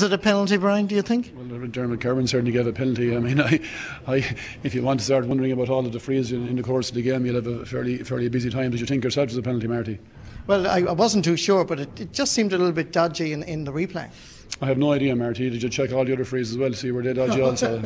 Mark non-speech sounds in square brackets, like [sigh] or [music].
Is it a penalty, Brian, do you think? Well, Dermot Kirwan certainly gave a penalty. I mean, [laughs] I, I, if you want to start wondering about all of the frees in, in the course of the game, you'll have a fairly, fairly busy time. Did you think yourself it was a penalty, Marty? Well, I, I wasn't too sure, but it, it, just seemed a little bit dodgy in, in the replay. I have no idea, Marty. Did you check all the other frees as well to see where they dodgy [laughs] also?